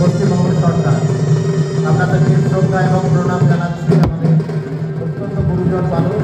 পশ্চিমবঙ্গ সরকার। আপনাদেরকে শ্রদ্ধা এবং প্রণাম জানাচ্ছি আমাদের অত্যন্ত গুরুজন মানুষ